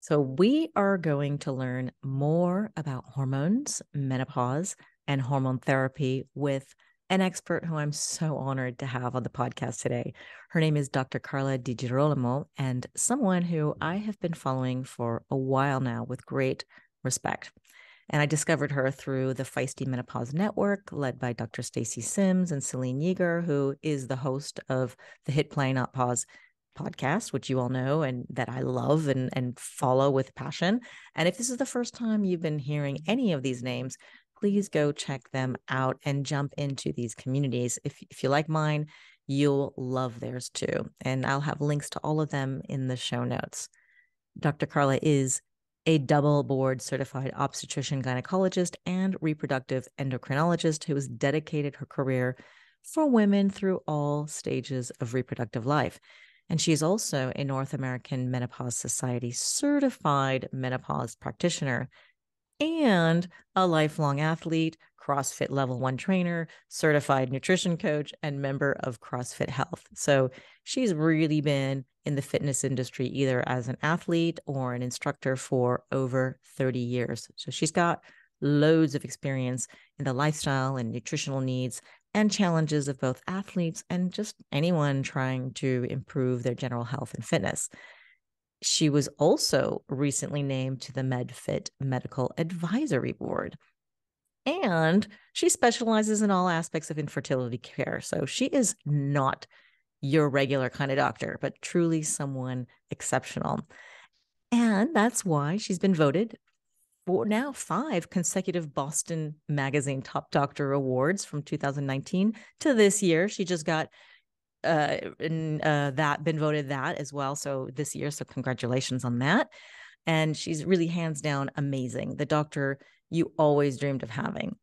So, we are going to learn more about hormones, menopause, and hormone therapy with an expert who I'm so honored to have on the podcast today. Her name is Dr. Carla DiGirolamo, and someone who I have been following for a while now with great respect. And I discovered her through the Feisty Menopause Network, led by Dr. Stacy Sims and Selene Yeager, who is the host of the Hit Play Not Pause podcast, which you all know and that I love and, and follow with passion. And if this is the first time you've been hearing any of these names, please go check them out and jump into these communities. If, if you like mine, you'll love theirs too. And I'll have links to all of them in the show notes. Dr. Carla is a double board certified obstetrician gynecologist and reproductive endocrinologist who has dedicated her career for women through all stages of reproductive life. And she's also a North American Menopause Society certified menopause practitioner and a lifelong athlete, CrossFit level one trainer, certified nutrition coach, and member of CrossFit Health. So she's really been in the fitness industry either as an athlete or an instructor for over 30 years. So she's got loads of experience in the lifestyle and nutritional needs and challenges of both athletes and just anyone trying to improve their general health and fitness. She was also recently named to the MedFit Medical Advisory Board. And she specializes in all aspects of infertility care. So she is not your regular kind of doctor, but truly someone exceptional. And that's why she's been voted for now five consecutive Boston Magazine Top Doctor Awards from 2019 to this year. She just got uh, in, uh, that been voted that as well. So this year, so congratulations on that. And she's really hands down amazing. The doctor you always dreamed of having.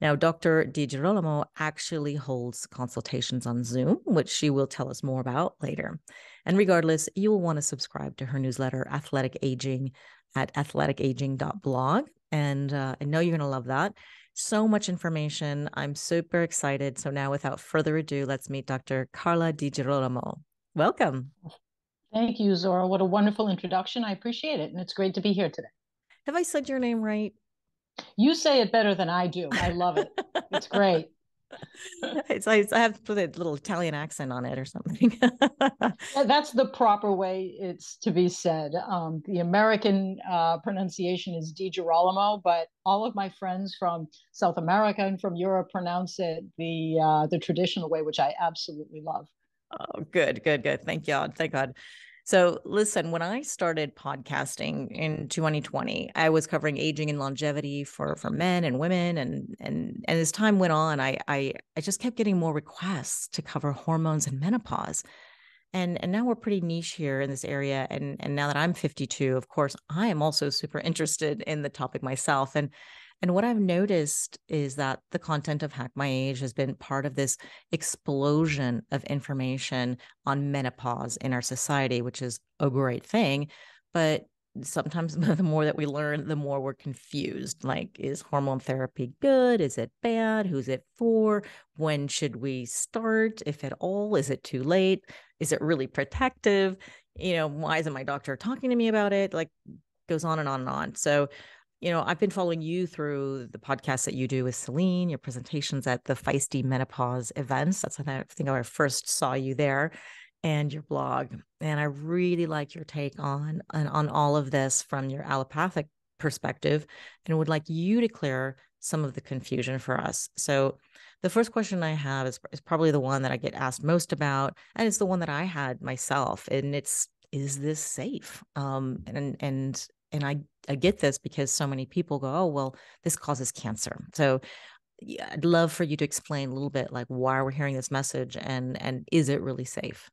Now, Dr. DiGirolamo actually holds consultations on Zoom, which she will tell us more about later. And regardless, you will want to subscribe to her newsletter, Athletic Aging, at athleticaging.blog. And uh, I know you're going to love that. So much information. I'm super excited. So now, without further ado, let's meet Dr. Carla DiGirolamo. Welcome. Thank you, Zora. What a wonderful introduction. I appreciate it. And it's great to be here today. Have I said your name right? You say it better than I do. I love it. it's great. it's I, I have to put a little Italian accent on it or something. That's the proper way it's to be said. Um, the American uh, pronunciation is Di Girolamo, but all of my friends from South America and from Europe pronounce it the uh, the traditional way, which I absolutely love. Oh, good, good, good. Thank God. Thank God. So, listen, when I started podcasting in 2020, I was covering aging and longevity for for men and women and and and as time went on, I I I just kept getting more requests to cover hormones and menopause. And and now we're pretty niche here in this area and and now that I'm 52, of course, I am also super interested in the topic myself and and what I've noticed is that the content of Hack My Age has been part of this explosion of information on menopause in our society, which is a great thing. But sometimes the more that we learn, the more we're confused. Like, is hormone therapy good? Is it bad? Who's it for? When should we start, if at all? Is it too late? Is it really protective? You know, why isn't my doctor talking to me about it? Like, goes on and on and on. So, you know, I've been following you through the podcast that you do with Selene, your presentations at the Feisty Menopause events. That's when I think I first saw you there and your blog. And I really like your take on, on, on all of this from your allopathic perspective and would like you to clear some of the confusion for us. So the first question I have is, is probably the one that I get asked most about, and it's the one that I had myself. And it's, is this safe? Um, and and and I, I get this because so many people go, oh, well, this causes cancer. So yeah, I'd love for you to explain a little bit like why we're hearing this message and and is it really safe?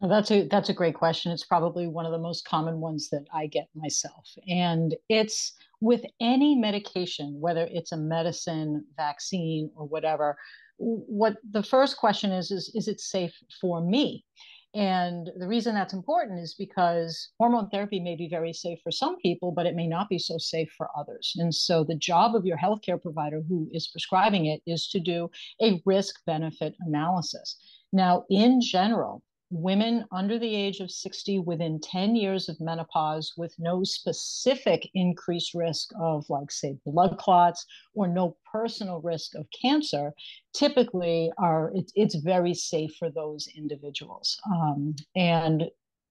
Well, that's a that's a great question. It's probably one of the most common ones that I get myself. And it's with any medication, whether it's a medicine, vaccine, or whatever, what the first question is is is it safe for me? And the reason that's important is because hormone therapy may be very safe for some people, but it may not be so safe for others. And so the job of your healthcare provider who is prescribing it is to do a risk benefit analysis. Now, in general, women under the age of 60 within 10 years of menopause with no specific increased risk of, like, say, blood clots or no personal risk of cancer typically are it, it's very safe for those individuals. Um, and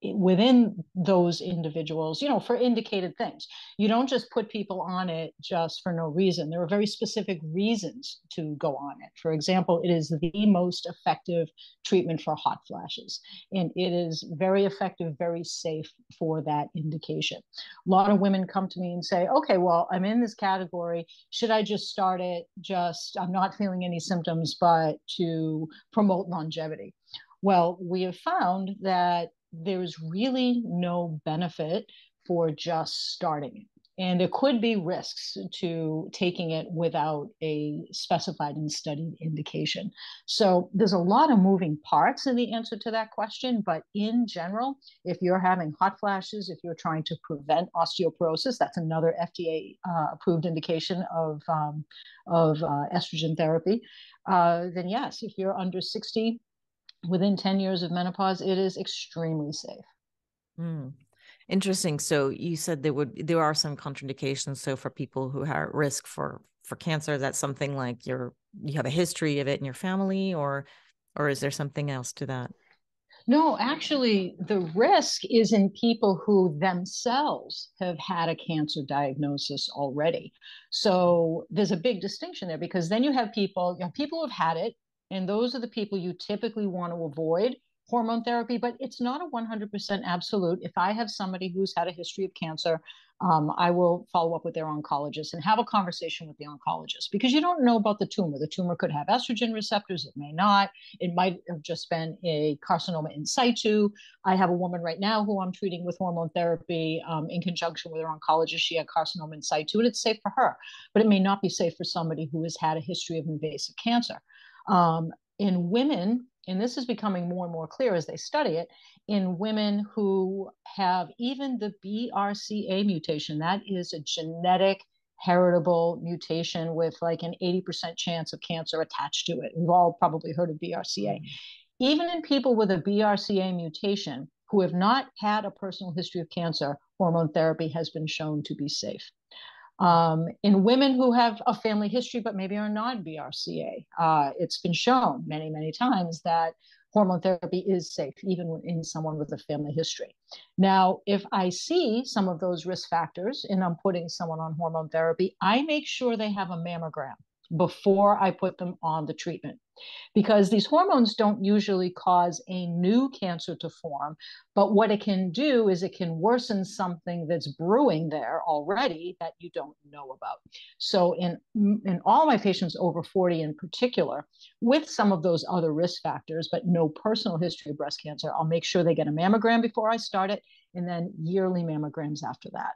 within those individuals, you know, for indicated things. You don't just put people on it just for no reason. There are very specific reasons to go on it. For example, it is the most effective treatment for hot flashes, and it is very effective, very safe for that indication. A lot of women come to me and say, okay, well, I'm in this category. Should I just start it? Just, I'm not feeling any symptoms, but to promote longevity. Well, we have found that there's really no benefit for just starting it. And there could be risks to taking it without a specified and studied indication. So there's a lot of moving parts in the answer to that question. But in general, if you're having hot flashes, if you're trying to prevent osteoporosis, that's another FDA uh, approved indication of, um, of uh, estrogen therapy. Uh, then yes, if you're under 60, within 10 years of menopause, it is extremely safe. Mm. Interesting. So you said there would there are some contraindications. So for people who are at risk for for cancer, that's something like you're you have a history of it in your family, or or is there something else to that? No, actually, the risk is in people who themselves have had a cancer diagnosis already. So there's a big distinction there because then you have people, you have people who have had it, and those are the people you typically want to avoid hormone therapy, but it's not a 100% absolute. If I have somebody who's had a history of cancer, um, I will follow up with their oncologist and have a conversation with the oncologist because you don't know about the tumor. The tumor could have estrogen receptors, it may not. It might have just been a carcinoma in situ. I have a woman right now who I'm treating with hormone therapy um, in conjunction with her oncologist. She had carcinoma in situ, and it's safe for her, but it may not be safe for somebody who has had a history of invasive cancer. Um, in women, and this is becoming more and more clear as they study it, in women who have even the BRCA mutation, that is a genetic heritable mutation with like an 80% chance of cancer attached to it. We've all probably heard of BRCA. Mm-hmm. Even in people with a BRCA mutation who have not had a personal history of cancer, hormone therapy has been shown to be safe. Um, in women who have a family history but maybe are not BRCA, uh, it's been shown many, many times that hormone therapy is safe, even in someone with a family history. Now, if I see some of those risk factors and I'm putting someone on hormone therapy, I make sure they have a mammogram before I put them on the treatment. Because these hormones don't usually cause a new cancer to form, but what it can do is it can worsen something that's brewing there already that you don't know about. So, in, in all my patients over 40 in particular, with some of those other risk factors, but no personal history of breast cancer, I'll make sure they get a mammogram before I start it and then yearly mammograms after that.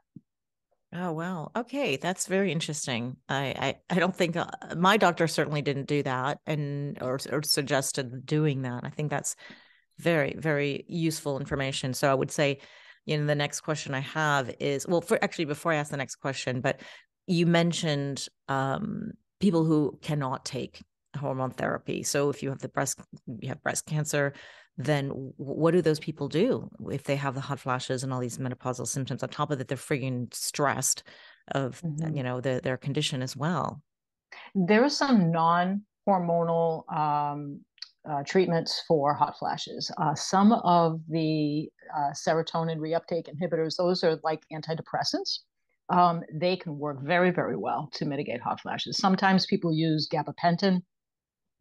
Oh wow. Okay, that's very interesting. I I, I don't think uh, my doctor certainly didn't do that and or or suggested doing that. I think that's very very useful information. So I would say, you know, the next question I have is well, for actually before I ask the next question, but you mentioned um, people who cannot take hormone therapy. So if you have the breast you have breast cancer, then what do those people do if they have the hot flashes and all these menopausal symptoms on top of that they're freaking stressed of mm-hmm. you know the, their condition as well? There are some non-hormonal um, uh, treatments for hot flashes. Uh, some of the uh, serotonin reuptake inhibitors those are like antidepressants. Um, they can work very very well to mitigate hot flashes. Sometimes people use gabapentin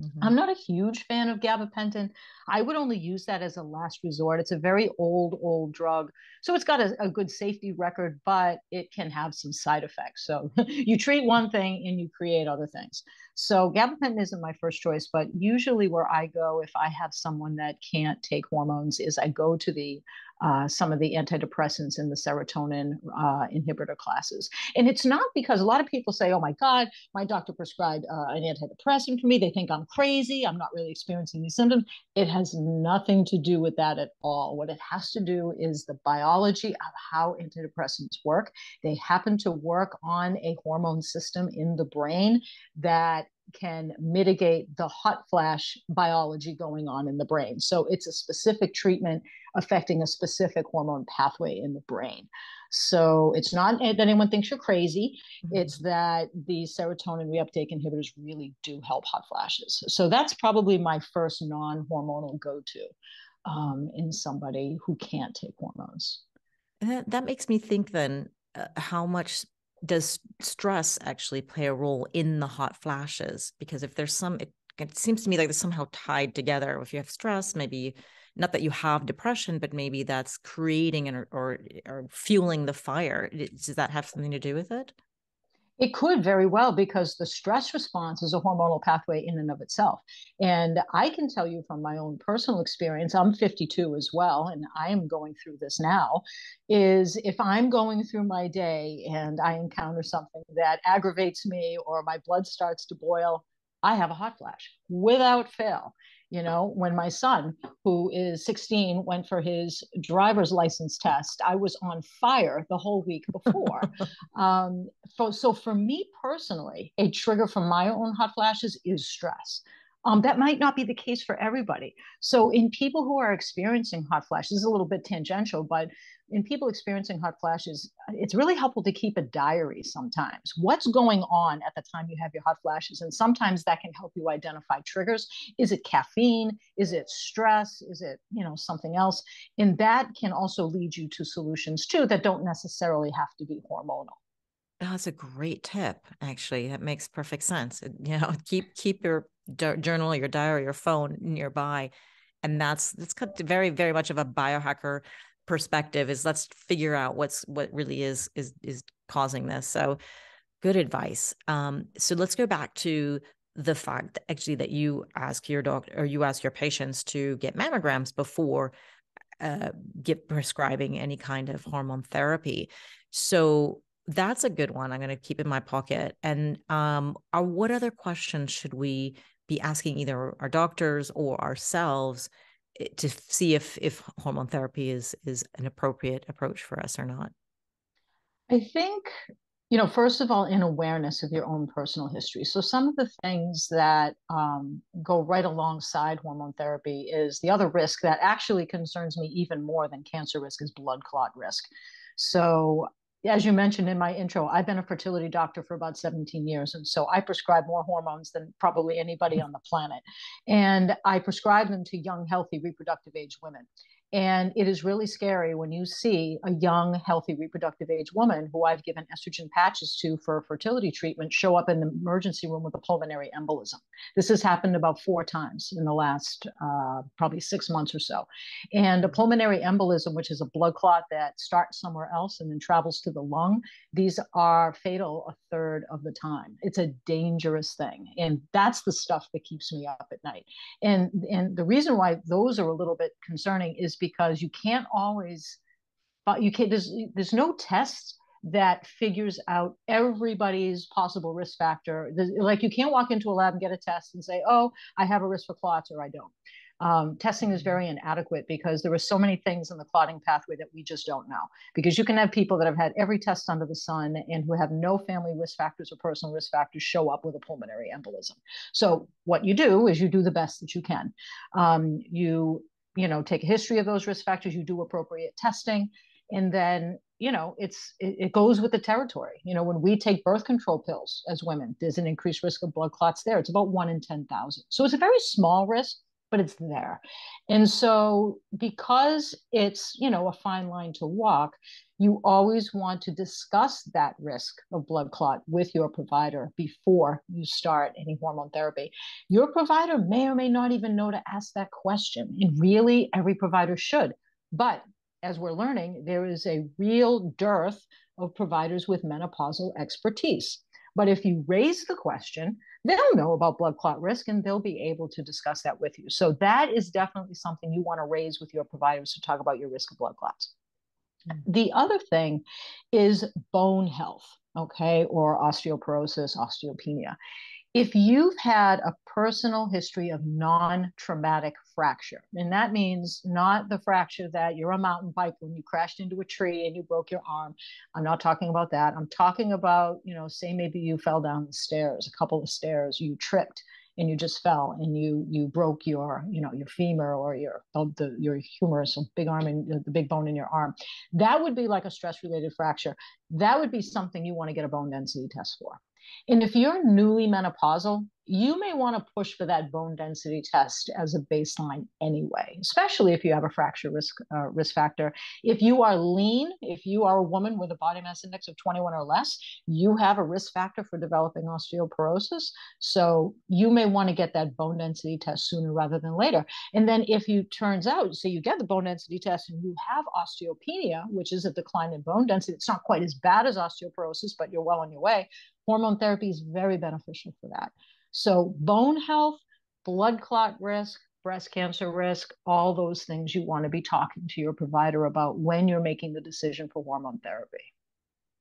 Mm-hmm. I'm not a huge fan of gabapentin. I would only use that as a last resort. It's a very old, old drug. So it's got a, a good safety record, but it can have some side effects. So you treat one thing and you create other things. So gabapentin isn't my first choice, but usually where I go if I have someone that can't take hormones is I go to the uh, some of the antidepressants in the serotonin uh, inhibitor classes. And it's not because a lot of people say, oh my God, my doctor prescribed uh, an antidepressant for me. They think I'm crazy. I'm not really experiencing these symptoms. It has nothing to do with that at all. What it has to do is the biology of how antidepressants work. They happen to work on a hormone system in the brain that can mitigate the hot flash biology going on in the brain. So it's a specific treatment affecting a specific hormone pathway in the brain. So it's not that anyone thinks you're crazy. Mm-hmm. It's that the serotonin reuptake inhibitors really do help hot flashes. So that's probably my first non hormonal go to um, in somebody who can't take hormones. And that, that makes me think then uh, how much does stress actually play a role in the hot flashes? Because if there's some, it, it seems to me like they're somehow tied together. If you have stress, maybe not that you have depression, but maybe that's creating an, or or fueling the fire. Does that have something to do with it? It could very well because the stress response is a hormonal pathway in and of itself. And I can tell you from my own personal experience, I'm 52 as well, and I am going through this now. Is if I'm going through my day and I encounter something that aggravates me or my blood starts to boil, I have a hot flash without fail. You know, when my son, who is 16, went for his driver's license test, I was on fire the whole week before. um, so, so for me personally, a trigger for my own hot flashes is stress. Um, that might not be the case for everybody. So, in people who are experiencing hot flashes, is a little bit tangential, but in people experiencing hot flashes, it's really helpful to keep a diary sometimes. What's going on at the time you have your hot flashes? And sometimes that can help you identify triggers. Is it caffeine? Is it stress? Is it, you know, something else? And that can also lead you to solutions too that don't necessarily have to be hormonal. That's a great tip. Actually, that makes perfect sense. You know, keep keep your journal, your diary, your phone nearby, and that's that's very very much of a biohacker perspective is let's figure out what's what really is is is causing this. So good advice. Um so let's go back to the fact actually that you ask your doctor or you ask your patients to get mammograms before uh, get prescribing any kind of hormone therapy. So that's a good one. I'm going to keep in my pocket. And um are, what other questions should we be asking either our doctors or ourselves to see if if hormone therapy is is an appropriate approach for us or not. I think you know first of all in awareness of your own personal history. So some of the things that um, go right alongside hormone therapy is the other risk that actually concerns me even more than cancer risk is blood clot risk. So as you mentioned in my intro, I've been a fertility doctor for about 17 years. And so I prescribe more hormones than probably anybody mm-hmm. on the planet. And I prescribe them to young, healthy, reproductive age women. And it is really scary when you see a young, healthy, reproductive age woman who I've given estrogen patches to for fertility treatment show up in the emergency room with a pulmonary embolism. This has happened about four times in the last uh, probably six months or so. And a pulmonary embolism, which is a blood clot that starts somewhere else and then travels to the lung, these are fatal a third of the time. It's a dangerous thing. And that's the stuff that keeps me up at night. And, and the reason why those are a little bit concerning is because you can't always but you can't there's there's no test that figures out everybody's possible risk factor like you can't walk into a lab and get a test and say oh i have a risk for clots or i don't um, testing is very inadequate because there are so many things in the clotting pathway that we just don't know. Because you can have people that have had every test under the sun and who have no family risk factors or personal risk factors show up with a pulmonary embolism. So what you do is you do the best that you can. Um, you you know take a history of those risk factors you do appropriate testing and then you know it's it, it, goes with the territory. You know when we take birth control pills as women there's an increased risk of blood clots there. It's about one in 10,000 so it's a very small risk but it's there. And so because it's you know a fine line to walk you always want to discuss that risk of blood clot with your provider before you start any hormone therapy. Your provider may or may not even know to ask that question. And really, every provider should. But as we're learning, there is a real dearth of providers with menopausal expertise. But if you raise the question, they'll know about blood clot risk and they'll be able to discuss that with you. So that is definitely something you want to raise with your providers to talk about your risk of blood clots. Mm. The other thing is bone health, okay, or osteoporosis, osteopenia. if you've had a personal history of non traumatic fracture, and that means not the fracture that you're a mountain bike when you crashed into a tree and you broke your arm. I'm not talking about that. I'm talking about, you know, say maybe you fell down the stairs, a couple of stairs, you tripped and you just fell and you you broke your you know your femur or your the your humerus or big arm and the big bone in your arm. That would be like a stress related fracture. That would be something you want to get a bone density test for and if you're newly menopausal, you may want to push for that bone density test as a baseline anyway, especially if you have a fracture risk uh, risk factor. If you are lean, if you are a woman with a body mass index of 21 or less, you have a risk factor for developing osteoporosis. So you may want to get that bone density test sooner rather than later. And then if you turns out, so you get the bone density test and you have osteopenia, which is a decline in bone density, it's not quite as bad as osteoporosis, but you're well on your way. Hormone therapy is very beneficial for that. So, bone health, blood clot risk, breast cancer risk, all those things you want to be talking to your provider about when you're making the decision for hormone therapy.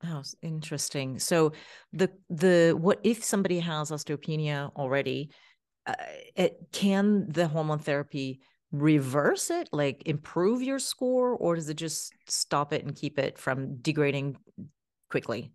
Oh, interesting. So the the what if somebody has osteopenia already? Uh, it can the hormone therapy reverse it, like improve your score, or does it just stop it and keep it from degrading quickly?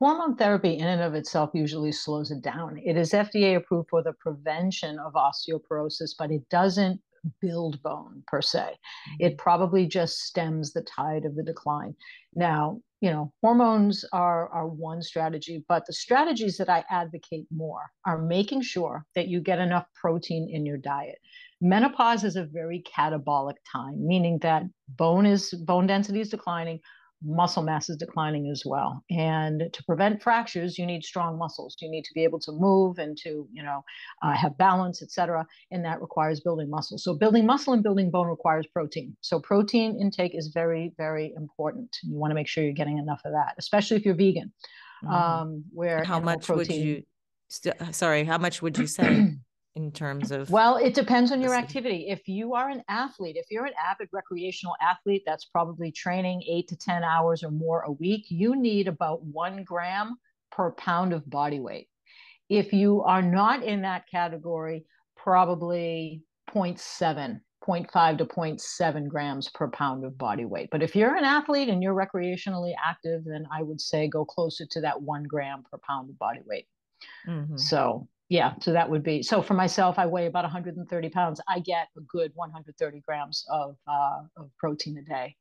Hormone therapy, in and of itself, usually slows it down. It is FDA approved for the prevention of osteoporosis, but it doesn't build bone per se. It mm-hmm. probably just stems the tide of the decline. Now, you know, hormones are, are one strategy, but the strategies that I advocate more are making sure that you get enough protein in your diet. Menopause is a very catabolic time, meaning that bone is bone density is declining, muscle mass is declining as well. And to prevent fractures, you need strong muscles. You need to be able to move and to, you know, uh, have balance, etc. And that requires building muscle. So building muscle and building bone requires protein. So protein intake is very, very important. You want to make sure you're getting enough of that, especially if you're vegan. Mm-hmm. Um, where how much protein... would you? St- sorry, how much would you say? in terms of well it depends on your activity. If you are an athlete if you're an avid recreational athlete that's probably training eight to ten hours or more a week you need about one gram per pound of body weight. If you are not in that category probably 0.7 0.5 to 0.7 grams per pound of body weight. But if you're an athlete and you're recreationally active then i would say go closer to that one gram per pound of body weight. Mm-hmm. so yeah so that would be so for myself i weigh about 130 pounds. I get a good 130 grams of, uh, of protein a day.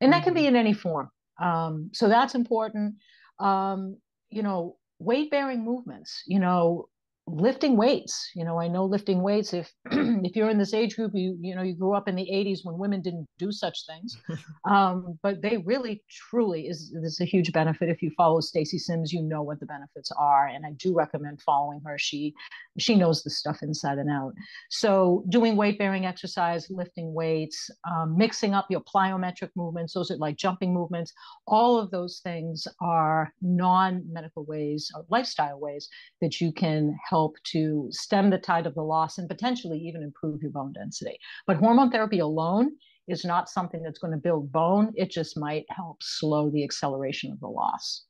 And that can be mm-hmm. in any form. Um, so that's important. Um, you know weight bearing movements you know lifting weights you know i know lifting weights if if you're in this age group you you know you grew up in the 80s when women didn't do such things. Um, but they really truly is this a huge benefit. If you follow stacy sims you know what the benefits are and i do recommend following her. She she knows the stuff inside and out. So doing weight bearing exercise lifting weights um, mixing up your plyometric movements those are like jumping movements. All of those things are non-medical ways or lifestyle ways that you can help to stem the tide of the loss and potentially even improve your bone density. But hormone therapy alone is not something that's going to build bone. It just might help slow the acceleration of the loss.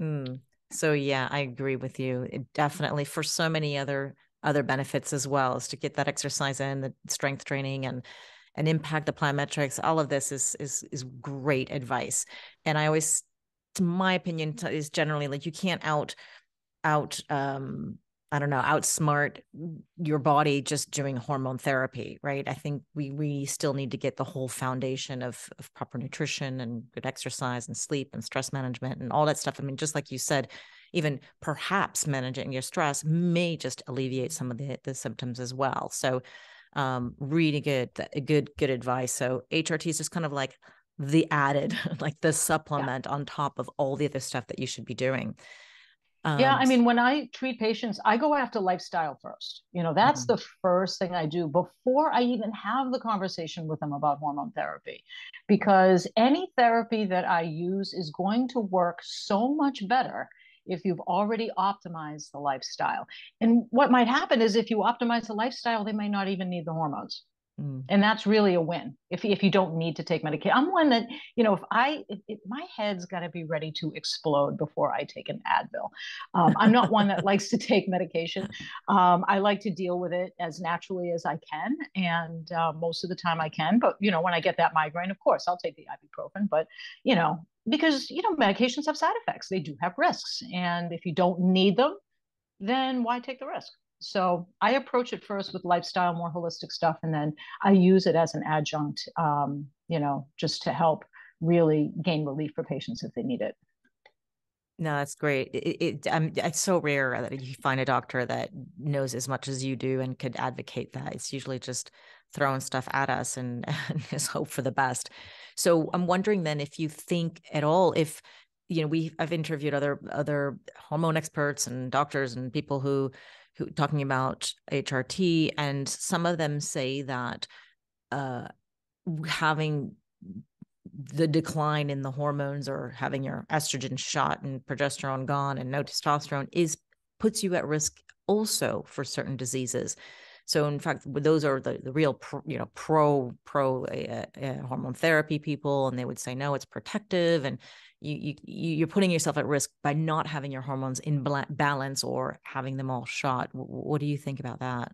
Mm. So yeah, I agree with you. It definitely for so many other other benefits as well is to get that exercise in, the strength training and and impact the plyometrics. All of this is is is great advice. And I always, to my opinion, is generally like you can't out out um I don't know, outsmart your body just doing hormone therapy, right? I think we we still need to get the whole foundation of of proper nutrition and good exercise and sleep and stress management and all that stuff. I mean, just like you said, even perhaps managing your stress may just alleviate some of the the symptoms as well. So, um, really good, good, good advice. So HRT is just kind of like the added, like the supplement yeah. on top of all the other stuff that you should be doing. Um, yeah, I mean, when I treat patients, I go after lifestyle first. You know, that's mm-hmm. the first thing I do before I even have the conversation with them about hormone therapy. Because any therapy that I use is going to work so much better if you've already optimized the lifestyle. And what might happen is if you optimize the lifestyle, they might not even need the hormones. Mm. And that's really a win if, if you don't need to take medication. I'm one that, you know, if I, if, if my head's got to be ready to explode before I take an Advil. Um, I'm not one that likes to take medication. Um, I like to deal with it as naturally as I can. And uh, most of the time I can. But, you know, when I get that migraine, of course, I'll take the ibuprofen. But, you know, because, you know, medications have side effects, they do have risks. And if you don't need them, then why take the risk? So I approach it first with lifestyle, more holistic stuff, and then I use it as an adjunct, um, you know, just to help really gain relief for patients if they need it. No, that's great. It, it um, it's so rare that you find a doctor that knows as much as you do and could advocate that. It's usually just throwing stuff at us and, and just hope for the best. So I'm wondering then if you think at all if you know we I've interviewed other other hormone experts and doctors and people who who talking about HRT, and some of them say that uh, having the decline in the hormones or having your estrogen shot and progesterone gone and no testosterone is puts you at risk also for certain diseases. So in fact, those are the, the real, pro, you know, pro pro uh, uh, hormone therapy people, and they would say no, it's protective, and you you you're putting yourself at risk by not having your hormones in balance or having them all shot. What do you think about that?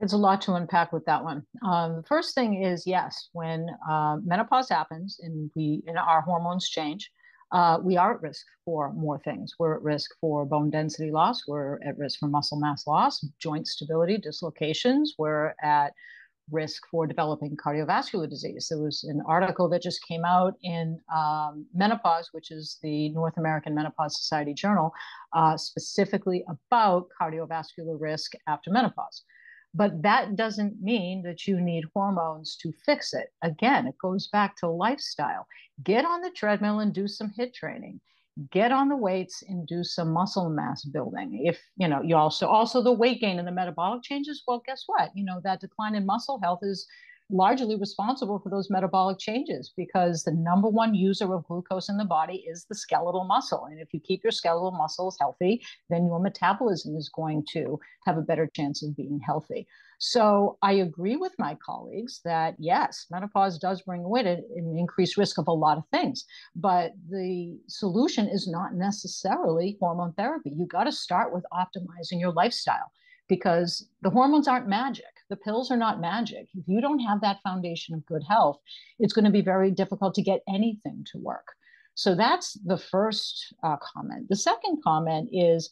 It's a lot to unpack with that one. Um, the first thing is yes, when uh, menopause happens and we and our hormones change, uh, we are at risk for more things. We're at risk for bone density loss. We're at risk for muscle mass loss, joint stability, dislocations. We're at risk for developing cardiovascular disease. There was an article that just came out in um, Menopause, which is the North American Menopause Society journal, uh, specifically about cardiovascular risk after menopause. But that doesn't mean that you need hormones to fix it. Again, it goes back to lifestyle. Get on the treadmill and do some HIIT training get on the weights and do some muscle mass building if you know you also also the weight gain and the metabolic changes well guess what you know that decline in muscle health is largely responsible for those metabolic changes because the number one user of glucose in the body is the skeletal muscle. And if you keep your skeletal muscles healthy, then your metabolism is going to have a better chance of being healthy. So I agree with my colleagues that yes, menopause does bring with it an increased risk of a lot of things, but the solution is not necessarily hormone therapy. You got to start with optimizing your lifestyle because the hormones aren't magic. The pills are not magic. If you don't have that foundation of good health, it's going to be very difficult to get anything to work. So that's the first uh, comment. The second comment is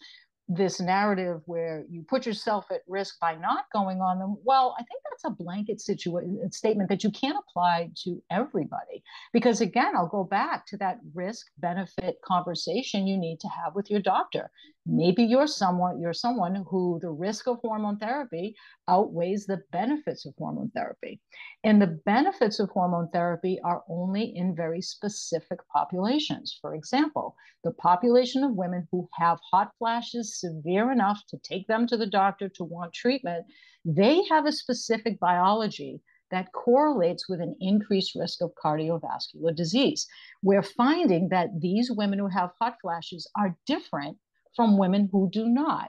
this narrative where you put yourself at risk by not going on them well i think that's a blanket situation uh, statement that you can't apply to everybody. Because again i'll go back to that risk benefit conversation you need to have with your doctor maybe you're someone you're someone who the risk of hormone therapy outweighs the benefits of hormone therapy and the benefits of hormone therapy are only in very specific populations for example the population of women who have hot flashes severe enough to take them to the doctor to want treatment they have a specific biology that correlates with an increased risk of cardiovascular disease. We're finding that these women who have hot flashes are different from women who do not.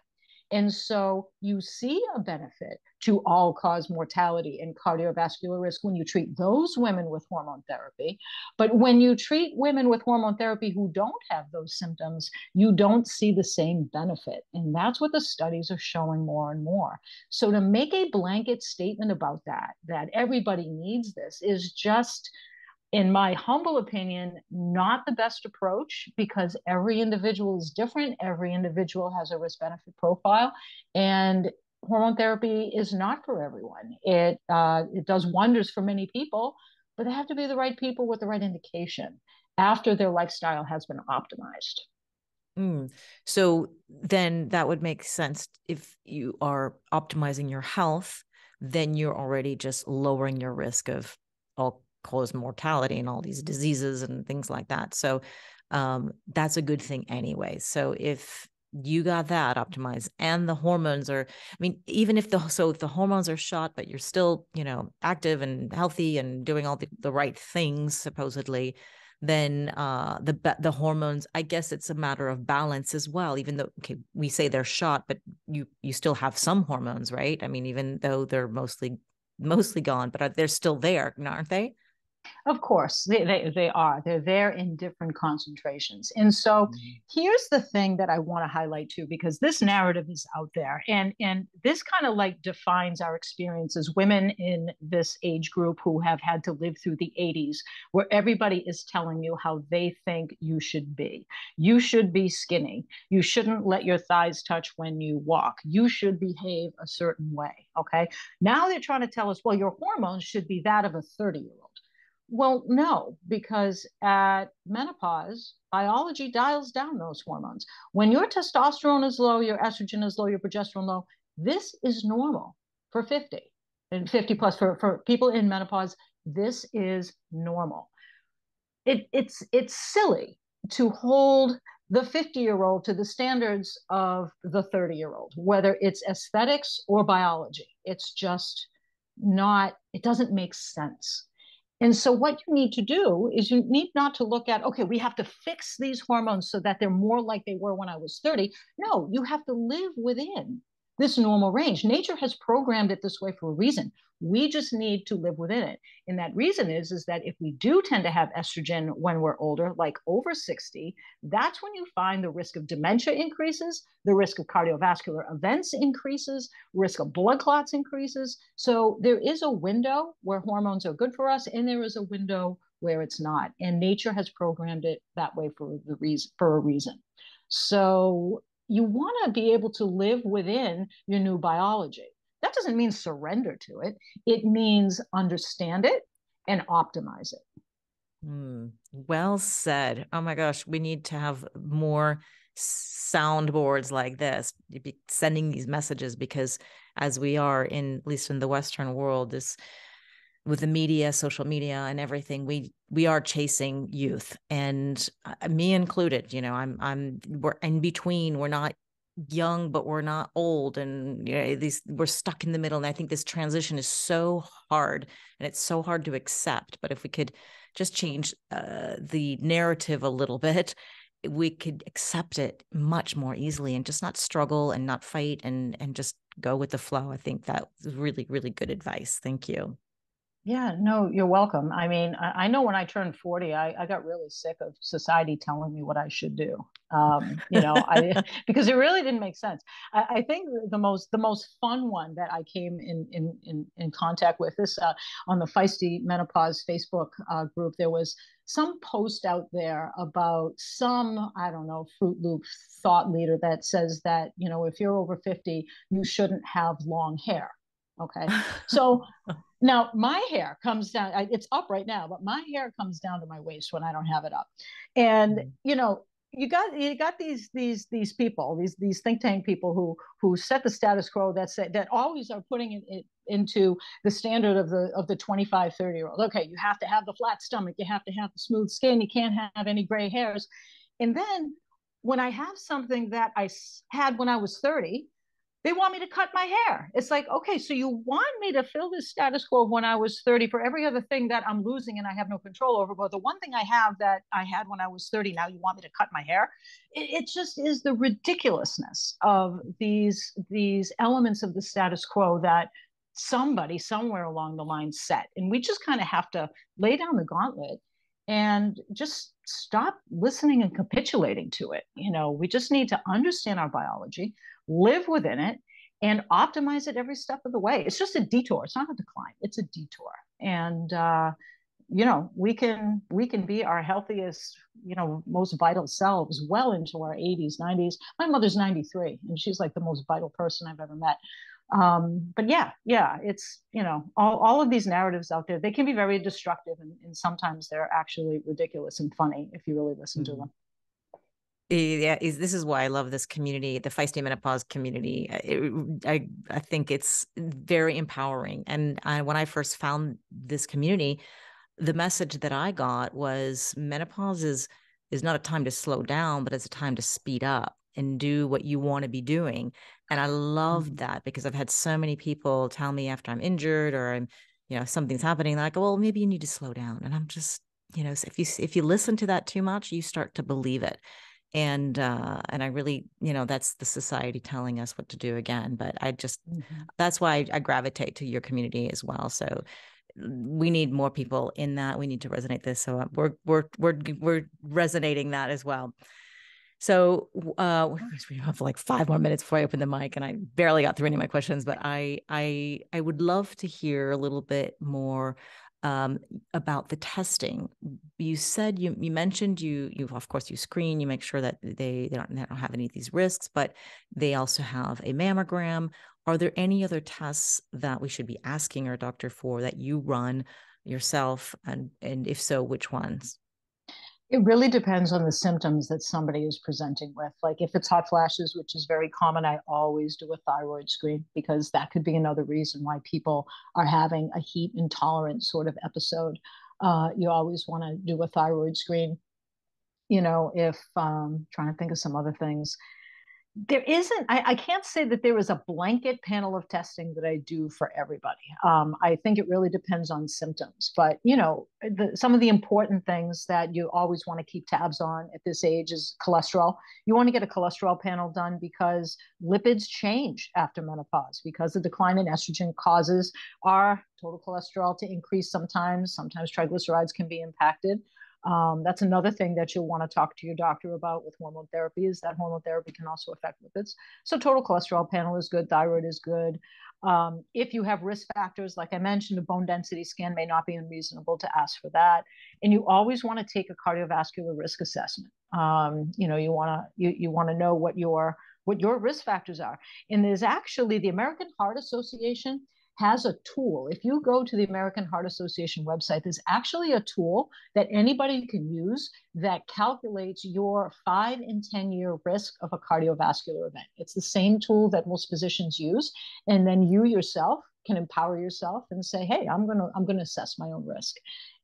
And so you see a benefit to all cause mortality and cardiovascular risk when you treat those women with hormone therapy. But when you treat women with hormone therapy who don't have those symptoms, you don't see the same benefit. And that's what the studies are showing more and more. So to make a blanket statement about that, that everybody needs this, is just in my humble opinion, not the best approach because every individual is different. Every individual has a risk benefit profile. And hormone therapy is not for everyone. It, uh, it does wonders for many people, but they have to be the right people with the right indication after their lifestyle has been optimized. Mm. So then that would make sense if you are optimizing your health, then you're already just lowering your risk of all cause mortality and all these diseases and things like that. So um, that's a good thing anyway. So if you got that optimized and the hormones are i mean even if the so if the hormones are shot but you're still you know active and healthy and doing all the, the right things supposedly then uh the the hormones i guess it's a matter of balance as well even though okay we say they're shot but you you still have some hormones right i mean even though they're mostly mostly gone, but they're still there, aren't they? Of course, they, they, they are. They're there in different concentrations. And so mm-hmm. here's the thing that I want to highlight too, because this narrative is out there. And, and this kind of like defines our experience as women in this age group who have had to live through the 80s, where everybody is telling you how they think you should be. You should be skinny. You shouldn't let your thighs touch when you walk. You should behave a certain way. Okay. Now they're trying to tell us, well, your hormones should be that of a 30 year old. Well, no, because at menopause, biology dials down those hormones. When your testosterone is low, your estrogen is low, your progesterone low, this is normal for 50 and 50 plus for, for people in menopause. This is normal. It, it's it's silly to hold the 50 year old to the standards of the 30 year old, whether it's aesthetics or biology. It's just not, it doesn't make sense. And so, what you need to do is you need not to look at, okay, we have to fix these hormones so that they're more like they were when I was 30. No, you have to live within this normal range. Nature has programmed it this way for a reason. We just need to live within it. And that reason is, is that if we do tend to have estrogen when we're older, like over 60, that's when you find the risk of dementia increases, the risk of cardiovascular events increases, risk of blood clots increases. So there is a window where hormones are good for us, and there is a window where it's not. And nature has programmed it that way for the reason for a reason. So you want to be able to live within your new biology. That doesn't mean surrender to it, it means understand it and optimize it. Mm, well said. Oh my gosh, we need to have more soundboards like this, sending these messages because as we are in at least in the Western world, this with the media, social media, and everything, we we are chasing youth, and uh, me included. You know, I'm I'm we're in between. We're not young, but we're not old, and you know, these we're stuck in the middle. And I think this transition is so hard, and it's so hard to accept. But if we could just change uh, the narrative a little bit, we could accept it much more easily and just not struggle and not fight and and just go with the flow. I think that really really good advice. Thank you. Yeah, no, you're welcome. I mean, I, I know when I turned 40, I, I, got really sick of society telling me what I should do. Um, you know, I because it really didn't make sense. I, I, think the most the most fun one that I came in in in, in contact with is uh, on the Feisty Menopause Facebook uh, group, there was some post out there about some I don't know Fruit Loop thought leader that says that you know if you're over 50, you shouldn't have long hair. Okay. So now my hair comes down, it's up right now, but my hair comes down to my waist when I don't have it up. And, mm-hmm. you know, you got you got these these these people these these think tank people who who set the status quo that say that always are putting it, it into the standard of the of the 25 30 year old okay you have to have the flat stomach you have to have the smooth skin you can't have any gray hairs and then when i have something that i had when i was 30 they want me to cut my hair. It's like, okay, so you want me to fill this status quo when I was 30 for every other thing that I'm losing and I have no control over. But the one thing I have that I had when I was 30, now you want me to cut my hair. It, it just is the ridiculousness of these, these elements of the status quo that somebody somewhere along the line set. And we just kind of have to lay down the gauntlet and just stop listening and capitulating to it. You know, we just need to understand our biology live within it, and optimize it every step of the way. It's just a detour. It's not a decline. It's a detour. And uh, you know, we can we can be our healthiest, you know, most vital selves well into our 80s, 90s. My mother's 93, and she's like the most vital person I've ever met. Um, but yeah, yeah, it's you know, all, all of these narratives out there, they can be very destructive and, and sometimes they're actually ridiculous and funny if you really listen mm-hmm. to them yeah is this is why i love this community the feisty menopause community. It, i i think it's very empowering and I, when i first found this community the message that i got was menopause is is not a time to slow down but it's a time to speed up and do what you want to be doing. And i love mm-hmm. that because i've had so many people tell me after i'm injured or i'm you know something's happening like well maybe you need to slow down. And i'm just you know if you if you listen to that too much you start to believe it and uh and i really you know that's the society telling us what to do again but i just mm-hmm. that's why I, I, gravitate to your community as well so we need more people in that we need to resonate this so uh, we're we're we're we're resonating that as well so uh we have like five more minutes before i open the mic and i barely got through any of my questions but i i i would love to hear a little bit more um, about the testing. You said you you mentioned you you of course you screen, you make sure that they they don't, they don't have any of these risks, but they also have a mammogram. Are there any other tests that we should be asking our doctor for that you run yourself, and and if so, which ones? It really depends on the symptoms that somebody is presenting with. Like if it's hot flashes, which is very common, I always do a thyroid screen because that could be another reason why people are having a heat intolerant sort of episode. Uh, you always want to do a thyroid screen. You know, if um, trying to think of some other things, there isn't I, I, can't say that there is a blanket panel of testing that i do for everybody. Um, i think it really depends on symptoms but you know the, some of the important things that you always want to keep tabs on at this age is cholesterol. You want to get a cholesterol panel done because lipids change after menopause because the decline in estrogen causes our total cholesterol to increase sometimes. Sometimes triglycerides can be impacted um, that's another thing that you'll want to talk to your doctor about with hormone therapy is that hormone therapy can also affect lipids. So total cholesterol panel is good, thyroid is good. Um, if you have risk factors, like I mentioned, a bone density scan may not be unreasonable to ask for that. And you always want to take a cardiovascular risk assessment. Um, you know, you want to you, you want to know what your what your risk factors are. And there's actually the American Heart Association has a tool. If you go to the American Heart Association website, there's actually a tool that anybody can use that calculates your five and 10 year risk of a cardiovascular event. It's the same tool that most physicians use. And then you yourself can empower yourself and say, hey, I'm gonna, I'm gonna assess my own risk.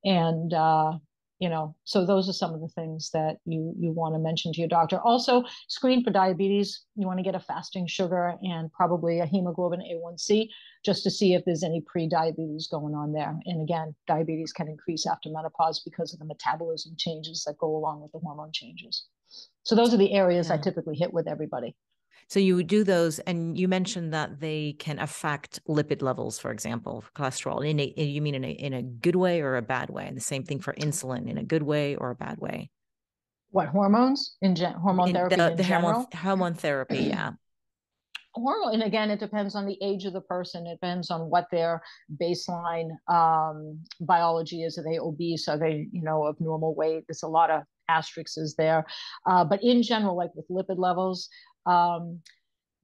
And uh, you know so those are some of the things that you you want to mention to your doctor. Also screen for diabetes. You want to get a fasting sugar and probably a hemoglobin a1c just to see if there's any pre-diabetes going on there. And again diabetes can increase after menopause because of the metabolism changes that go along with the hormone changes. So those are the areas yeah. i typically hit with everybody so you do those, and you mentioned that they can affect lipid levels, for example, cholesterol. In a, you mean in a in a good way or a bad way? And the same thing for insulin, in a good way or a bad way? What hormones in gen- hormone in therapy? The, in the hormone, hormone therapy, yeah. hormone and again it depends on the age of the person it depends on what their baseline um, biology is are they obese are they you know of normal weight there's a lot of asterisks there uh, but in general like with lipid levels um,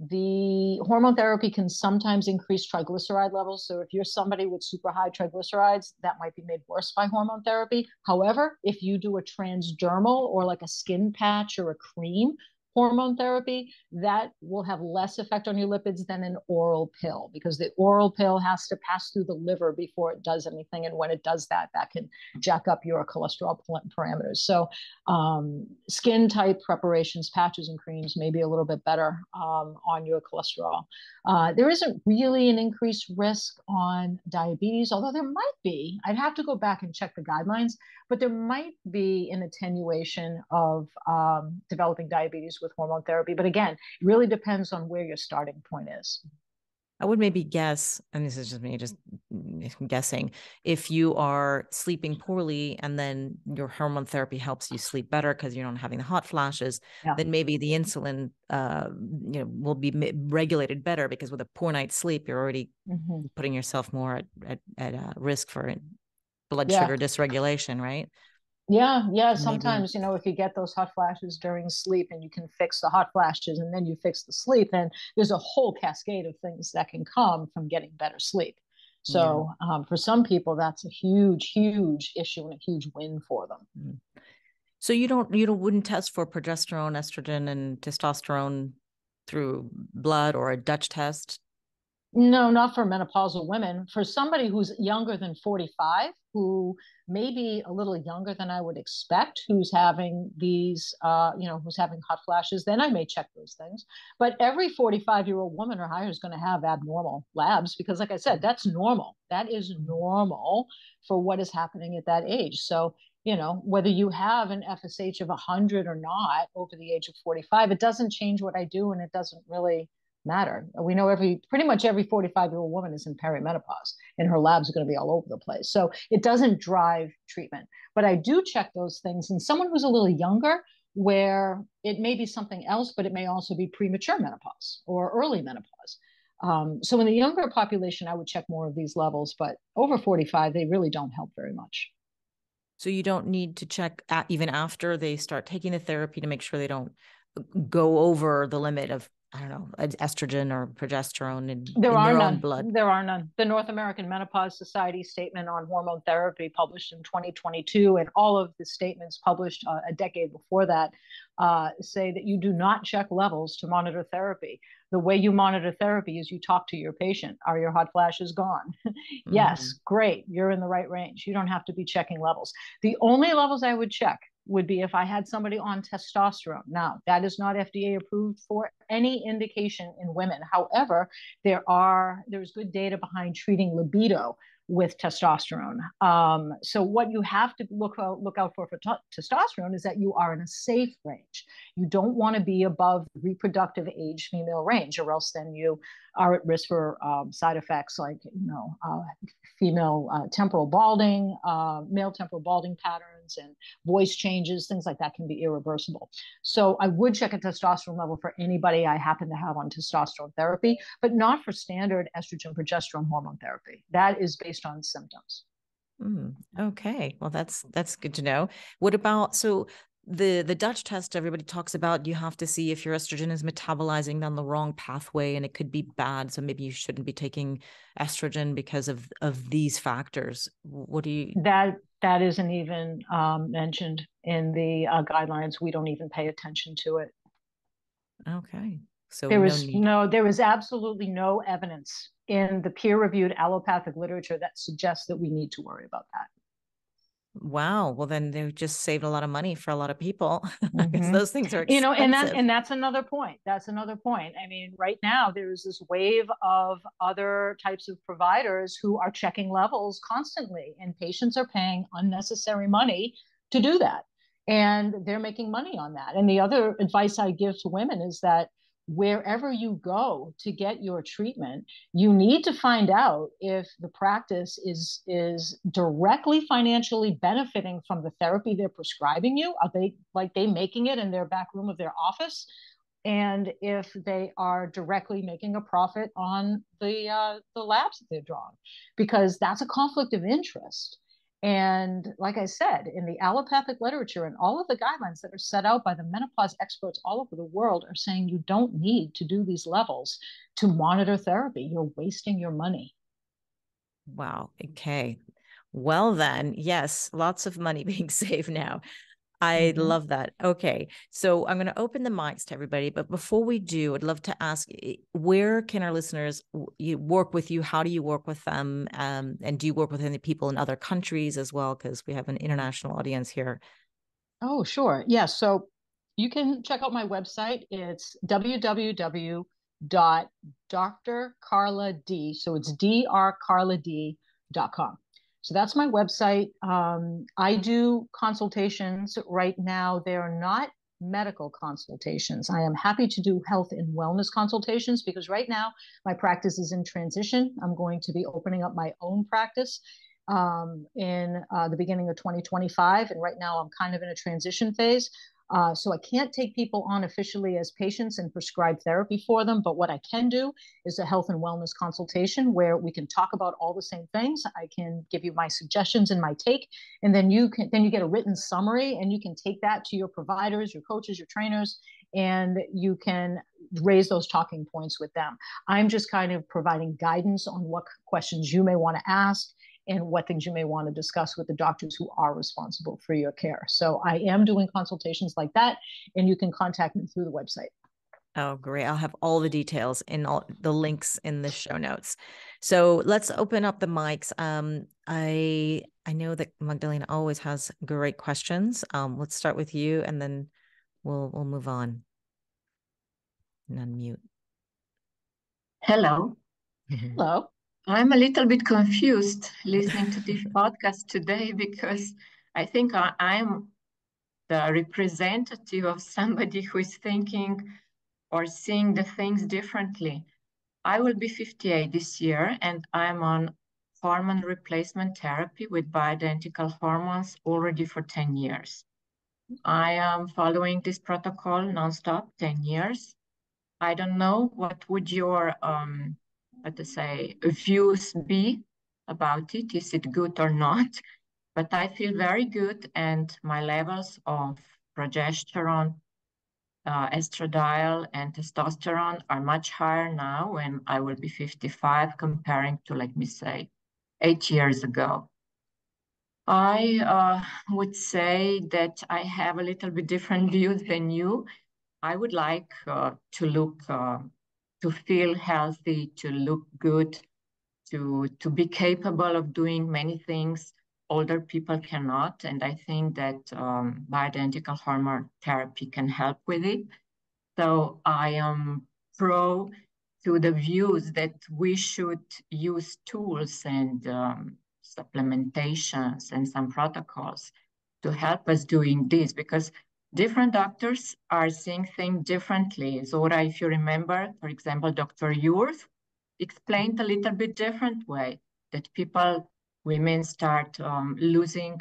the hormone therapy can sometimes increase triglyceride levels. So, if you're somebody with super high triglycerides, that might be made worse by hormone therapy. However, if you do a transdermal or like a skin patch or a cream hormone therapy, that will have less effect on your lipids than an oral pill because the oral pill has to pass through the liver before it does anything. And when it does that, that can jack up your cholesterol parameters. So, um, skin type preparations, patches, and creams may be a little bit better um, on your cholesterol. Uh, there isn't really an increased risk on diabetes, although there might be. I'd have to go back and check the guidelines, but there might be an attenuation of um, developing diabetes with hormone therapy. But again, it really depends on where your starting point is. I would maybe guess, and this is just me just guessing, if you are sleeping poorly and then your hormone therapy helps you sleep better because you're not having the hot flashes, yeah. then maybe the insulin, uh, you know, will be regulated better because with a poor night's sleep, you're already mm-hmm. putting yourself more at at, at uh, risk for blood yeah. sugar dysregulation, right? Yeah, yeah. Sometimes, you know, if you get those hot flashes during sleep and you can fix the hot flashes and then you fix the sleep, then there's a whole cascade of things that can come from getting better sleep. So yeah. um, for some people, that's a huge, huge issue and a huge win for them. Mm. So you don't you don't wouldn't test for progesterone, estrogen, and testosterone through blood or a Dutch test no, not for menopausal women. For somebody who's younger than 45, who may be a little younger than I would expect, who's having these, uh, you know, who's having hot flashes, then I may check those things. But every 45 year old woman or higher is going to have abnormal labs because, like I said, that's normal. That is normal for what is happening at that age. So you know, whether you have an FSH of 100 or not over the age of 45, it doesn't change what I do and it doesn't really matter. We know every pretty much every 45 year old woman is in perimenopause and her labs are going to be all over the place. So it doesn't drive treatment. But I do check those things. And someone who's a little younger, where it may be something else, but it may also be premature menopause or early menopause. Um, so in the younger population, I would check more of these levels, but over 45, they really don't help very much. So you don't need to check at, even after they start taking the therapy to make sure they don't uh, go over the limit of I don't know, estrogen or progesterone in, there in are none. own blood? There are none. The North American Menopause Society statement on hormone therapy, published in 2022, and all of the statements published uh, a decade before that, uh, say that you do not check levels to monitor therapy. The way you monitor therapy is you talk to your patient. Are your hot flashes gone? yes, mm-hmm. great. You're in the right range. You don't have to be checking levels. The only levels I would check would be if I had somebody on testosterone. Now, that is not FDA approved for any indication in women. However, there are there's good data behind treating libido with testosterone. Um, so what you have to look out, look out for for t- testosterone is that you are in a safe range. You don't want to be above reproductive age female range, or else then you are at risk for um, side effects like you know uh, female uh, temporal balding, uh, male temporal balding patterns, and voice changes. Things like that can be irreversible. So I would check a testosterone level for anybody I happen to have on testosterone therapy, but not for standard estrogen progesterone hormone therapy. That is based on symptoms. Mm, okay, well that's that's good to know. What about so the the Dutch test everybody talks about you have to see if your estrogen is metabolizing down the wrong pathway and it could be bad so maybe you shouldn't be taking estrogen because of of these factors. What do you that that isn't even um, mentioned in the uh, guidelines. We don't even pay attention to it. Okay. So there is no, no there is absolutely no evidence in the peer reviewed allopathic literature that suggests that we need to worry about that Wow. Well, then they just saved a lot of money for a lot of people because mm-hmm. those things are expensive. you know, and that and that's another point. That's another point. I mean, right now there's this wave of other types of providers who are checking levels constantly, and patients are paying unnecessary money to do that, and they're making money on that. And the other advice I give to women is that wherever you go to get your treatment you need to find out if the practice is is directly financially benefiting from the therapy they're prescribing you. Are they like they making it in their back room of their office? And if they are directly making a profit on the uh, the labs that they're drawing because that's a conflict of interest and like I said, in the allopathic literature and all of the guidelines that are set out by the menopause experts all over the world are saying you don't need to do these levels to monitor therapy. You're wasting your money. Wow. Okay. Well, then, yes, lots of money being saved now. I mm-hmm. love that. Okay. So I'm going to open the mics to everybody. But before we do, I'd love to ask where can our listeners you work with you? How do you work with them? Um, and do you work with any people in other countries as well? Because we have an international audience here. Oh, sure. Yeah. So you can check out my website. It's www.drcarlad. So it's drcarlad.com. So that's my website. Um, I do consultations right now. They are not medical consultations. I am happy to do health and wellness consultations because right now my practice is in transition. I'm going to be opening up my own practice um, in uh, the beginning of 2025. And right now I'm kind of in a transition phase. Uh, so I can't take people on officially as patients and prescribe therapy for them. But what I can do is a health and wellness consultation where we can talk about all the same things. I can give you my suggestions and my take, and then you can then you get a written summary, and you can take that to your providers, your coaches, your trainers, and you can raise those talking points with them. I'm just kind of providing guidance on what questions you may want to ask and what things you may want to discuss with the doctors who are responsible for your care. So I am doing consultations like that, and you can contact me through the website. Oh, great. I'll have all the details in all the links in the show notes. So let's open up the mics. Um, I I know that Magdalena always has great questions. Um, let's start with you and then we'll we'll move on. And unmute. Hello. Hello. I'm a little bit confused listening to this podcast today because I think I, I'm the representative of somebody who is thinking or seeing the things differently. I will be 58 this year, and I'm on hormone replacement therapy with bioidentical hormones already for 10 years. I am following this protocol nonstop, 10 years. I don't know what would your, um, let us say, views be about it. Is it good or not? But I feel very good and my levels of progesterone, uh, estradiol and testosterone are much higher now when I will be 55 comparing to, let me say, eight years ago. I uh, would say that I have a little bit different views than you. I would like uh, to look, uh, to feel healthy, to look good, to, to be capable of doing many things older people cannot. And I think that um, bioidentical hormone therapy can help with it. So I am pro to the views that we should use tools and um, supplementations and some protocols to help us doing this because different doctors are seeing things differently. Zora, if you remember, for example, Dr. Yurth explained a little bit different way that people, women start um, losing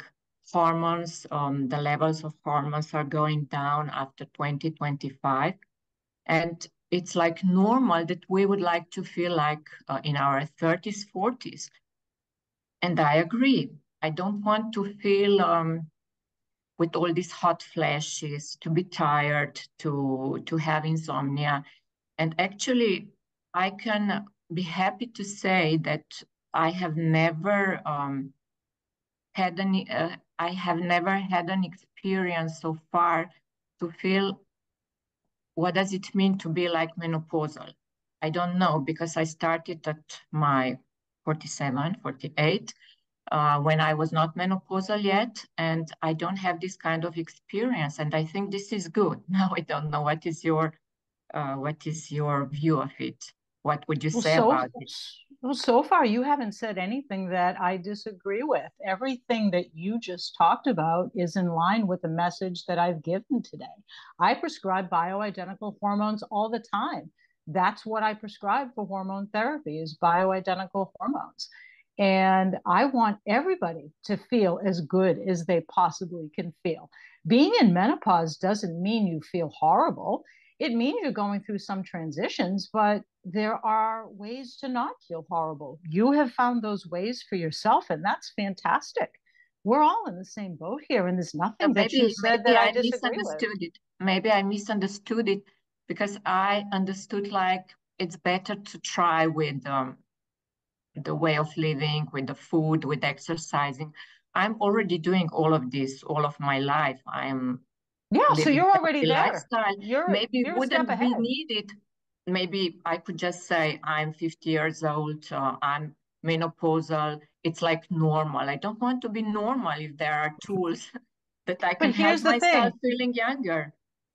hormones, um, the levels of hormones are going down after 2025. And it's like normal that we would like to feel like uh, in our 30s, 40s. And I agree. I don't want to feel um, with all these hot flashes, to be tired, to, to have insomnia. And actually, I can be happy to say that I have never um, had any, uh, I have never had an experience so far to feel what does it mean to be like menopausal? I don't know because I started at my 47, 48 uh, when I was not menopausal yet, and I don't have this kind of experience. And I think this is good. Now I don't know what is your uh, what is your view of it. What would you well, say so, about it? Well, so far you haven't said anything that I disagree with. Everything that you just talked about is in line with the message that I've given today. I prescribe bioidentical hormones all the time. That's what I prescribe for hormone therapy is bioidentical hormones. And I want everybody to feel as good as they possibly can feel. Being in menopause doesn't mean you feel horrible. It means you're going through some transitions, but there are ways to not feel horrible. You have found those ways for yourself, and that's fantastic. We're all in the same boat here, and there's nothing maybe, that you said that I, I misunderstood with. it. Maybe I misunderstood it because I understood like it's better to try with um, the way of living, with the food, with exercising. I'm already doing all of this all of my life. I'm yeah, so you're already there. Lifestyle. You're, maybe you're wouldn't be needed. Maybe I could just say I'm 50 years old. Uh, I'm menopausal. It's like normal. I don't want to be normal if there are tools that I can help myself thing. feeling younger.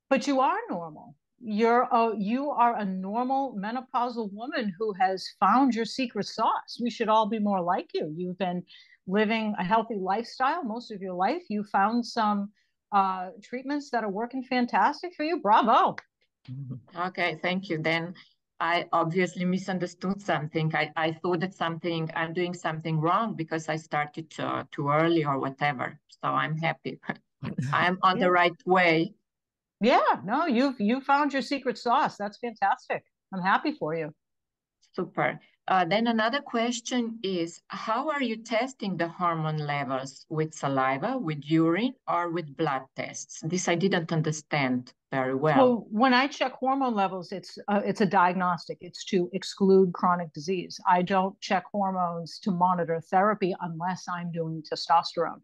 But you are normal you're a you are a normal menopausal woman who has found your secret sauce. We should all be more like you. You've been living a healthy lifestyle most of your life. You found some uh, treatments that are working fantastic for you. Bravo. Okay thank you. Then i obviously misunderstood something. I, I thought that something i'm doing something wrong because i started uh, too early or whatever. So i'm happy. I'm on yeah. the right way yeah, no, you've you found your secret sauce. That's fantastic. I'm happy for you. Super. Uh, then another question is, how are you testing the hormone levels with saliva, with urine, or with blood tests? This I didn't understand very well. Well, when I check hormone levels, it's uh, it's a diagnostic. It's to exclude chronic disease. I don't check hormones to monitor therapy unless I'm doing testosterone.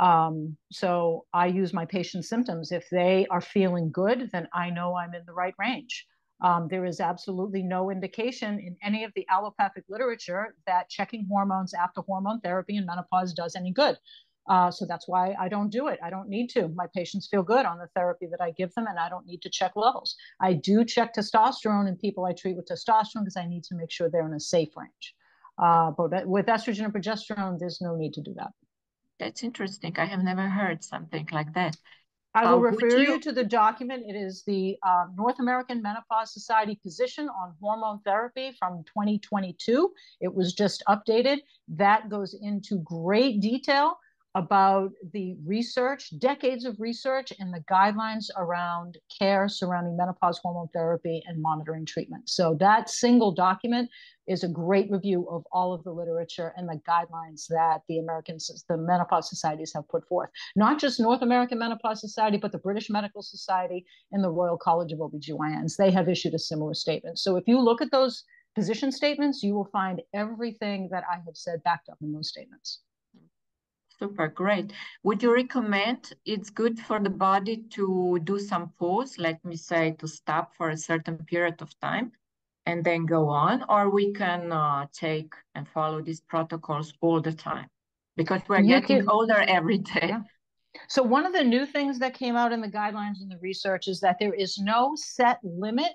Um, so I use my patient's symptoms. If they are feeling good, then I know I'm in the right range. Um, there is absolutely no indication in any of the allopathic literature that checking hormones after hormone therapy and menopause does any good. Uh, so that's why I don't do it. I don't need to. My patients feel good on the therapy that I give them, and I don't need to check levels. I do check testosterone in people I treat with testosterone because I need to make sure they're in a safe range. Uh, but with estrogen and progesterone, there's no need to do that. That's interesting. I have never heard something like that. I will uh, refer you... you... to the document. It is the uh, North American Menopause Society position on hormone therapy from 2022. It was just updated. That goes into great detail about the research, decades of research, and the guidelines around care surrounding menopause hormone therapy and monitoring treatment. So, that single document is a great review of all of the literature and the guidelines that the Americans, the menopause societies have put forth. Not just North American Menopause Society, but the British Medical Society and the Royal College of OBGYNs. They have issued a similar statement. So, if you look at those position statements, you will find everything that I have said backed up in those statements. Super great. Would you recommend it's good for the body to do some pause, let me say to stop for a certain period of time and then go on, or we can uh, take and follow these protocols all the time because we're you getting can, older every day. Yeah. So one of the new things that came out in the guidelines and the research is that there is no set limit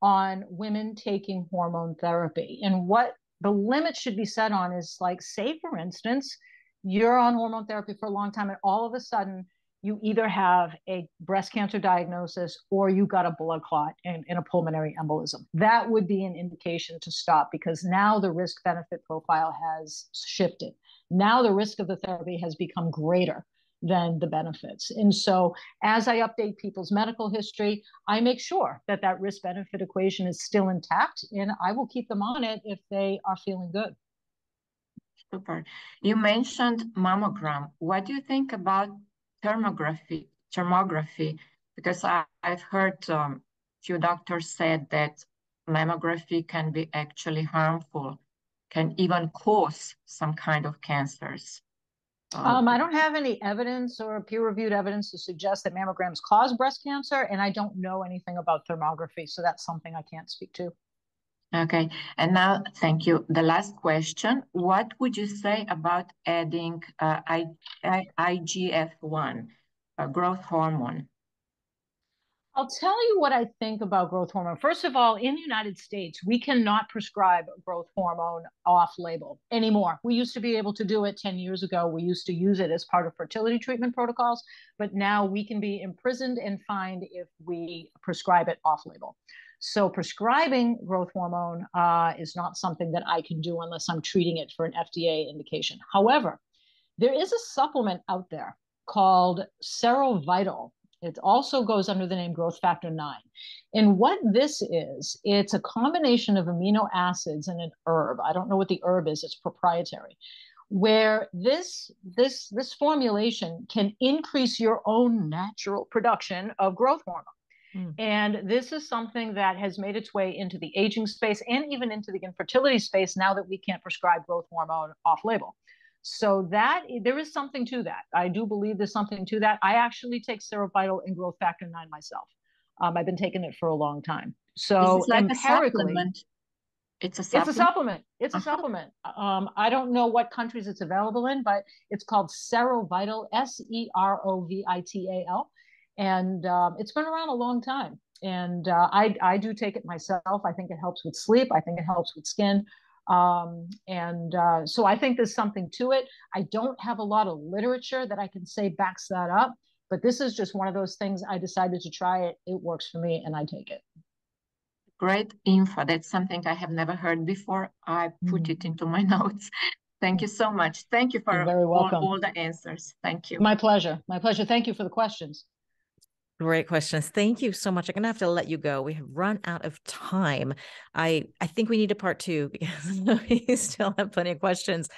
on women taking hormone therapy. And what the limit should be set on is like, say, for instance, you're on hormone therapy for a long time and all of a sudden you either have a breast cancer diagnosis or you got a blood clot and, and, a pulmonary embolism. That would be an indication to stop because now the risk benefit profile has shifted. Now the risk of the therapy has become greater than the benefits. And so as I update people's medical history, I make sure that that risk benefit equation is still intact and I will keep them on it if they are feeling good. Super. You mentioned mammogram. What do you think about thermography? Thermography, because I, have heard um, few doctors said that mammography can be actually harmful, can even cause some kind of cancers. Um, um, I don't have any evidence or peer-reviewed evidence to suggest that mammograms cause breast cancer, and I don't know anything about thermography, so that's something I can't speak to. Okay, and now thank you. The last question, what would you say about adding uh, I, I, IGF-1, uh, growth hormone? I'll tell you what I think about growth hormone. First of all, in the United States, we cannot prescribe growth hormone off label anymore. We used to be able to do it 10 years ago. We used to use it as part of fertility treatment protocols, but now we can be imprisoned and fined if we prescribe it off label. So prescribing growth hormone uh, is not something that I can do unless I'm treating it for an FDA indication. However, there is a supplement out there called Serovital. It also goes under the name growth factor 9. And what this is, it's a combination of amino acids and an herb. I don't know what the herb is, it's proprietary. Where this this this formulation can increase your own natural production of growth hormone. Mm. And this is something that has made its way into the aging space and even into the infertility space now that we can't prescribe growth hormone off label. So that there is something to that. I do believe there's something to that. I actually take Serovital and growth factor 9 myself. Um, I've been taking it for a long time. So like empirically, it's a supplement. It's a supplement. It's a supplement. Um, I don't know what countries it's available in, but it's called Serovital, S E R O V I T A L and um, it's been around a long time. And uh, I I do take it myself. I think it helps with sleep. I think it helps with skin. Um, and uh, so I think there's something to it. I don't have a lot of literature that I can say backs that up, but this is just one of those things. I decided to try it. It works for me, and I take it. Great info. That's something I have never heard before. I put mm. it into my notes. Thank you so much. Thank you for all, all the answers. Thank you. My pleasure. My pleasure. Thank you for the questions. Great questions. Thank you so much. I'm gonna have to let you go. We have run out of time. I I think we need a part two because we still have plenty of questions.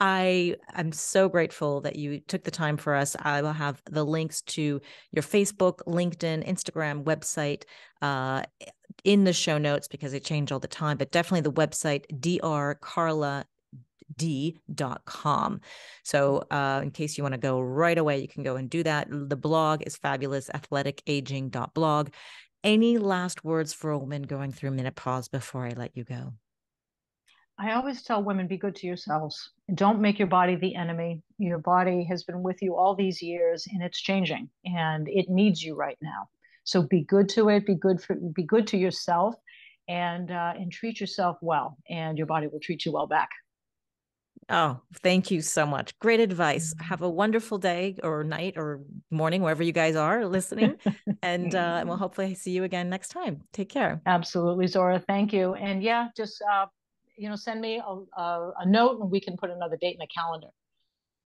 I am so grateful that you took the time for us. I will have the links to your Facebook, LinkedIn, Instagram, website uh, in the show notes because they change all the time. But definitely the website drcarla d.com. So, uh, in case you want to go right away, you can go and do that. The blog is fabulous, athleticaging.blog. Any last words for a woman going through menopause before I let you go? I always tell women be good to yourselves. Don't make your body the enemy. Your body has been with you all these years and it's changing and it needs you right now. So be good to it, be good for be good to yourself and uh, and treat yourself well and your body will treat you well back. Oh, thank you so much. Great advice. Mm-hmm. Have a wonderful day or night or morning, wherever you guys are listening. and, uh, and we'll hopefully see you again next time. Take care. Absolutely, Zora. Thank you. And yeah, just, uh, you know, send me a, a, a note and we can put another date in the calendar.